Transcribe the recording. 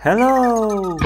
Hello!